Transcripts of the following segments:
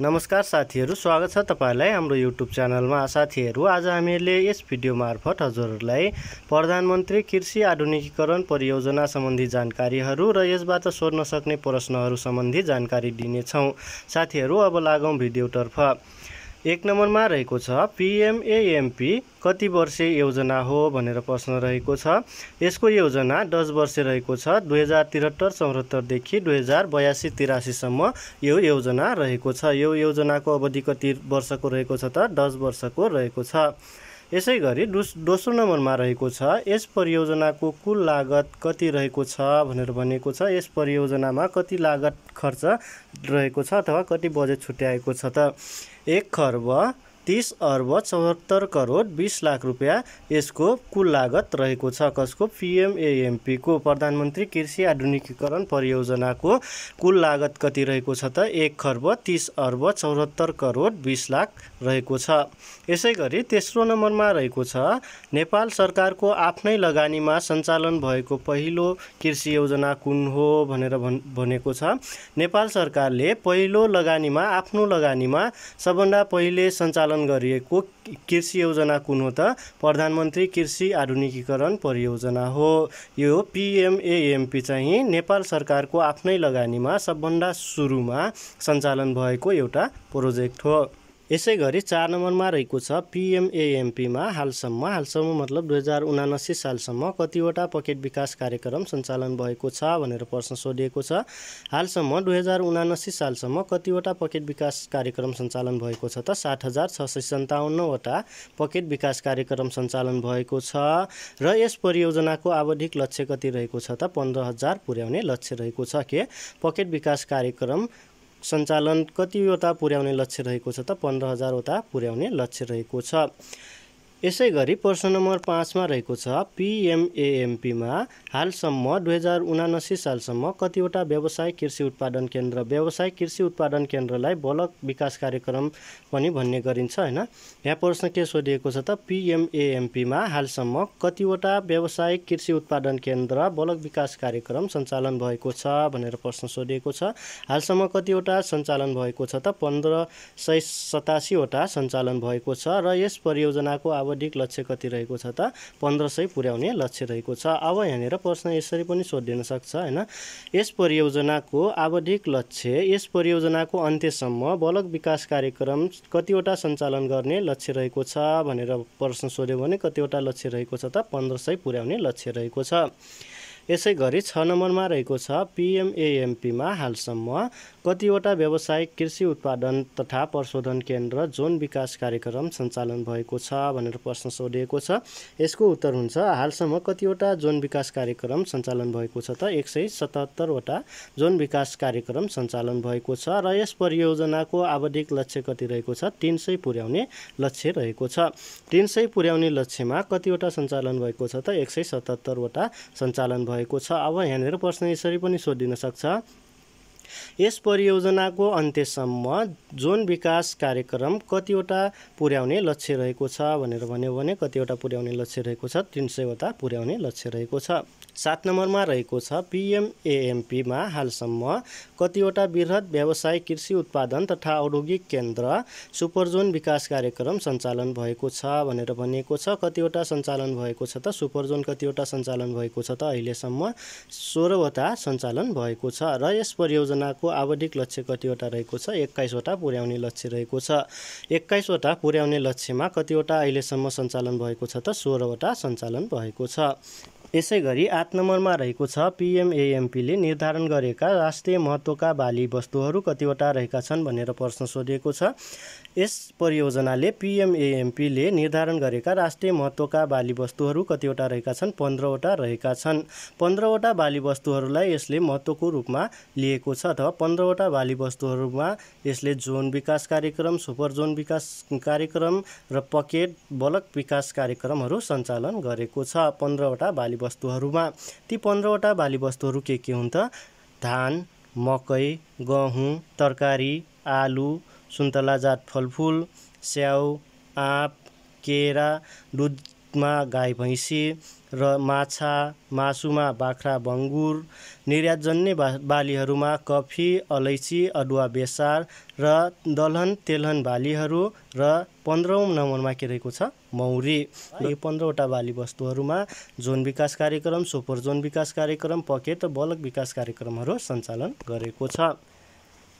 नमस्कार साथीहरू स्वागत छ तपाईँलाई हाम्रो युट्युब च्यानलमा। साथीहरू आज हामीहरूले यस भिडियो मार्फत हजुरहरूलाई प्रधानमन्त्री कृषि आधुनिकीकरण परियोजना सम्बन्धी जानकारीहरू र यसबाट सोध्न सक्ने प्रश्नहरू सम्बन्धी जानकारी दिनेछौँ। साथीहरू अब लागौँ भिडियोतर्फ। एक नम्बरमा रहेको छ पिएमएएमपी कति वर्षे योजना हो? भनेर प्रश्न रहेको छ। यसको योजना दस वर्ष रहेको छ दुई हजार त्रिहत्तर चौहत्तरदेखि दुई हजार बयासी तिरासीसम्म यो योजना रहेको छ। यो योजनाको अवधि कति वर्षको रहेको छ त? दस वर्षको रहेको छ। यसै गरी दोस दोस्रो नम्बरमा रहेको छ यस परियोजनाको कुल लागत कति रहेको छ? भनेर भनेको छ। यस परियोजनामा कति लागत खर्च रहेको छ अथवा कति बजेट छुट्याएको छ त? एक खर्ब तिस अर्ब चौहत्तर करोड बिस लाख रुपियाँ यसको कुल लागत रहेको छ। कसको? पिएमएएमपीको प्रधानमन्त्री कृषि आधुनिकीकरण परियोजनाको कुल लागत कति रहेको छ त? एक खर्ब तिस अर्ब चौहत्तर करोड बिस लाख रहेको छ। यसै गरी तेस्रो नम्बरमा रहेको छ नेपाल सरकारको आफ्नै लगानीमा सञ्चालन भएको पहिलो कृषि योजना कुन हो भनेर भन् भनेको छ। नेपाल सरकारले पहिलो लगानीमा आफ्नो लगानीमा सबभन्दा पहिले सञ्चालन गरिएको कृषि योजना कुन हो त? प्रधानमन्त्री कृषि आधुनिकीकरण परियोजना हो। यो पिएमएएमपी चाहिँ नेपाल सरकारको आफ्नै लगानीमा सबभन्दा सुरुमा सञ्चालन भएको एउटा प्रोजेक्ट हो। यसै गरी चार नम्बरमा रहेको छ पिएमएएमपीमा हालसम्म हालसम्म मतलब दुई हजार उनासी सालसम्म कतिवटा पकेट विकास कार्यक्रम सञ्चालन भएको छ भनेर प्रश्न सोधिएको छ। हालसम्म दुई हजार उनासी सालसम्म कतिवटा पकेट विकास कार्यक्रम सञ्चालन भएको छ त सात हजार छ सय सन्ताउन्नवटा पकेट विकास कार्यक्रम सञ्चालन भएको छ र यस परियोजनाको आवधिक लक्ष्य कति रहेको छ त पन्ध्र हजार पुर्याउने लक्ष्य रहेको छ के? पकेट विकास कार्यक्रम सञ्चालन कतिवटा पुर्याउने लक्ष्य रहेको छ त? पन्ध्र हजारवटा पुर्याउने लक्ष्य रहेको छ। यसै गरी प्रश्न नम्बर पाँचमा रहेको छ पिएमएएमपीमा हालसम्म दुई हजार उनासी सालसम्म कतिवटा व्यावसायिक कृषि उत्पादन केन्द्र व्यावसायिक कृषि उत्पादन केन्द्रलाई बलक विकास कार्यक्रम पनि भन्ने गरिन्छ होइन? यहाँ प्रश्न के सोधिएको छ त पिएमएएमपीमा हालसम्म कतिवटा व्यावसायिक कृषि उत्पादन केन्द्र बलक विकास कार्यक्रम सञ्चालन भएको छ भनेर प्रश्न सोधिएको छ। हालसम्म कतिवटा सञ्चालन भएको छ त पन्ध्र सय सतासीवटा सञ्चालन भएको छ र यस परियोजनाको आवधिक लक्ष्य कति रहेको छ त? पन्ध्र सय पुर्याउने लक्ष्य रहेको छ। अब यहाँनिर प्रश्न यसरी पनि सोधिन सक्छ होइन? यस परियोजनाको आवधिक लक्ष्य यस परियोजनाको अन्त्यसम्म बलक विकास कार्यक्रम कतिवटा सञ्चालन गर्ने लक्ष्य रहेको छ भनेर प्रश्न सोध्यो भने कतिवटा लक्ष्य रहेको छ त? पन्ध्र सय पुर्याउने लक्ष्य रहेको छ। यसै गरी छ नम्बरमा रहेको छ पिएमएएमपीमा हालसम्म कतिवटा व्यावसायिक कृषि उत्पादन तथा प्रशोधन केन्द्र जोन विकास कार्यक्रम सञ्चालन भएको छ भनेर प्रश्न सोधिएको छ। यसको उत्तर हुन्छ हालसम्म कतिवटा जोन विकास कार्यक्रम सञ्चालन भएको छ त एक सय सतहत्तरवटा जोन विकास कार्यक्रम सञ्चालन भएको छ र यस परियोजनाको आवधिक लक्ष्य कति रहेको छ? तिन सय पुर्याउने लक्ष्य रहेको छ। तिन सय पुर्याउने लक्ष्यमा कतिवटा सञ्चालन भएको छ त एक सय सतहत्तरवटा सञ्चालन भएको छ। अब यहाँनिर प्रश्न यसरी पनि सोधिन सक्छ। यस परियोजनाको अन्त्यसम्म जोन विकास कार्यक्रम कतिवटा पुर्याउने लक्ष्य रहेको छ भनेर भन्यो भने कतिवटा पुर्याउने लक्ष्य रहेको छ तिन सयवटा पुर्याउने लक्ष्य रहेको छ। सात नम्बरमा रहेको छ। पिएमएएमपीमा हालसम्म कतिवटा वृहत व्यावसायिक कृषि उत्पादन तथा औद्योगिक केन्द्र सुपरजोन विकास कार्यक्रम सञ्चालन भएको छ भनेर भनिएको छ। कतिवटा सञ्चालन भएको छ त सुपरजोन कतिवटा सञ्चालन भएको छ त अहिलेसम्म सोह्रवटा सञ्चालन भएको छ र यस परियोजनाको आवधिक लक्ष्य कतिवटा रहेको छ? एक्काइसवटा पुर्याउने लक्ष्य रहेको छ। एक्काइसवटा पुर्याउने लक्ष्यमा कतिवटा अहिलेसम्म सञ्चालन भएको छ त सोह्रवटा सञ्चालन भएको छ। यसै गरी आठ नम्बरमा रहेको छ। पिएमएएमपीले निर्धारण गरेका राष्ट्रिय महत्त्वका बाली वस्तुहरू कतिवटा रहेका छन् भनेर प्रश्न सोधिएको छ। यस परियोजनाले पिएमएएमपीले निर्धारण गरेका राष्ट्रिय महत्त्वका बाली वस्तुहरू कतिवटा रहेका छन् पन्ध्रवटा रहेका छन्। पन्ध्रवटा बाली वस्तुहरूलाई यसले महत्त्वको रूपमा लिएको छ अथवा पन्ध्रवटा बाली वस्तुहरूमा यसले जोन विकास कार्यक्रम सुपर जोन विकास कार्यक्रम र पकेट बलक विकास कार्यक्रमहरू सञ्चालन गरेको छ। पन्ध्रवटा बाली वस्तुहरूमा ती पन्ध्रवटा बाली वस्तुहरू के के हुन् त? धान मकै गहुँ तरकारी आलु सुन्तला जात फलफुल स्याउ आँप केरा दुधमा गाई भैँसी र माछा मासुमा बाख्रा बङ्गुर निर्यातजन्य बा बालीहरूमा कफी अलैँची अदुवा बेसार र दलहन तेलहन बालीहरू र पन्ध्रौँ नम्बरमा के रहेको छ? मौरी। यी पन्ध्रवटा बाली वस्तुहरूमा जोन विकास कार्यक्रम सुपर जोन विकास कार्यक्रम पकेट र बलक विकास कार्यक्रमहरू सञ्चालन गरेको छ।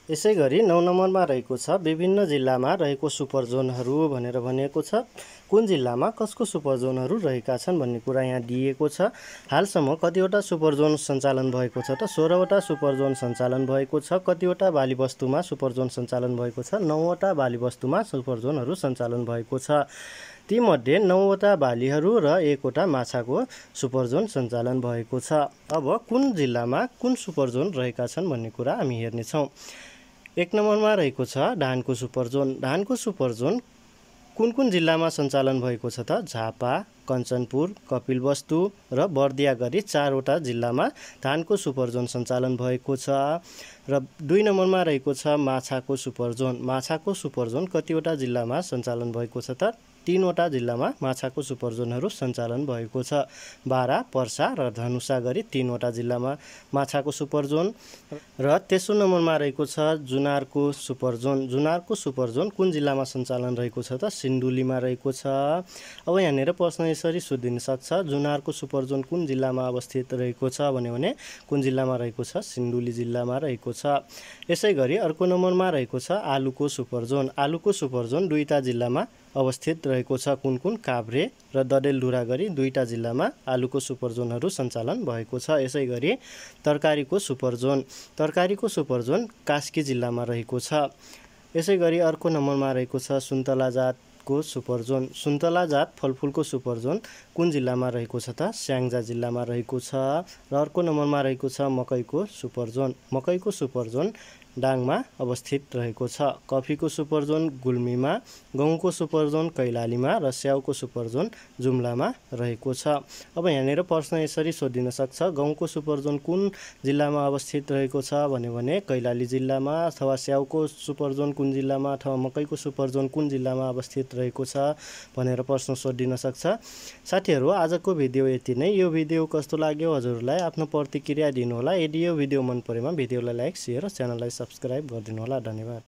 यसै गरी नौ नम्बरमा रहेको छ विभिन्न जिल्लामा रहेको सुपर जोनहरू भनेर भनिएको छ। कुन जिल्लामा कसको सुपर जोनहरू रहेका छन् भन्ने कुरा यहाँ दिइएको छ। हालसम्म कतिवटा सुपर जोन सञ्चालन भएको छ त सोह्रवटा सुपर जोन सञ्चालन भएको छ कतिवटा बाली वस्तुमा सुपर जोन सञ्चालन भएको छ नौवटा बाली वस्तुमा सुपर जोनहरू सञ्चालन भएको छ। तीमध्ये नौवटा बालीहरू र एकवटा माछाको सुपर जोन सञ्चालन भएको छ। अब कुन जिल्लामा कुन सुपर जोन रहेका छन् भन्ने कुरा हामी हेर्नेछौँ। एक नम्बरमा रहेको छ धानको सुपर जोन। धानको सुपर जोन कुन कुन जिल्लामा सञ्चालन भएको छ त? झापा कञ्चनपुर कपिलवस्तु र बर्दिया गरी चारवटा जिल्लामा धानको सुपर जोन सञ्चालन भएको छ। र दुई नम्बरमा रहेको छ माछाको सुपर जोन। माछाको सुपर जोन कतिवटा जिल्लामा सञ्चालन भएको छ त? तिनवटा जिल्लामा माछाको सुपर जोनहरू सञ्चालन भएको छ। बारा पर्सा र धनुषा गरी तिनवटा जिल्लामा माछाको सुपर जोन र तेस्रो नम्बरमा रहेको छ जुनारको सुपर जोन जुनारको सुपर जोन कुन जिल्लामा सञ्चालन रहेको छ त सिन्धुलीमा रहेको छ। अब यहाँनिर प्रश्न यसरी सोधिन सक्छ जुनारको सुपर जोन कुन जिल्लामा अवस्थित रहेको छ भन्यो भने कुन जिल्लामा रहेको छ? सिन्धुली जिल्लामा रहेको छ। यसै गरी अर्को नम्बरमा रहेको छ आलुको सुपर जोन आलुको सुपर जोन दुईवटा जिल्लामा अवस्थित रहेको छ कुन कुन काभ्रे र डडेलधुरा गरी दुईवटा जिल्लामा आलुको सुपर जोनहरू सञ्चालन भएको छ। यसै गरी तरकारीको सुपर जोन तरकारीको सुपर जोन कास्की जिल्लामा रहेको छ। यसै गरी अर्को नम्बरमा रहेको छ सुन्तला जातको सुपर जोन सुन्तला जात फलफुलको सुपर जोन कुन जिल्लामा रहेको छ त? स्याङ्जा जिल्लामा रहेको छ। र अर्को नम्बरमा रहेको छ मकैको सुपर जोन मकैको सुपर जोन डाङमा अवस्थित रहेको छ। कफीको सुपर जोन गुल्मीमा गहुँको सुपर जोन कैलालीमा र स्याउको सुपर जोन जुम्लामा रहेको छ। अब यहाँनिर प्रश्न यसरी सोधिन सक्छ गहुँको सुपर जोन कुन जिल्लामा अवस्थित रहेको छ भन्यो भने कैलाली जिल्लामा अथवा स्याउको सुपर जोन कुन जिल्लामा अथवा मकैको सुपर जोन कुन जिल्लामा अवस्थित रहेको छ भनेर प्रश्न सोधिन सक्छ। साथीहरू आजको भिडियो यति नै। यो भिडियो कस्तो लाग्यो हजुरलाई आफ्नो प्रतिक्रिया दिनुहोला। यदि यो भिडियो मन परेमा भिडियोलाई लाइक सेयर च्यानललाई सब्सक्राइब गरिदिनु होला धन्यवाद।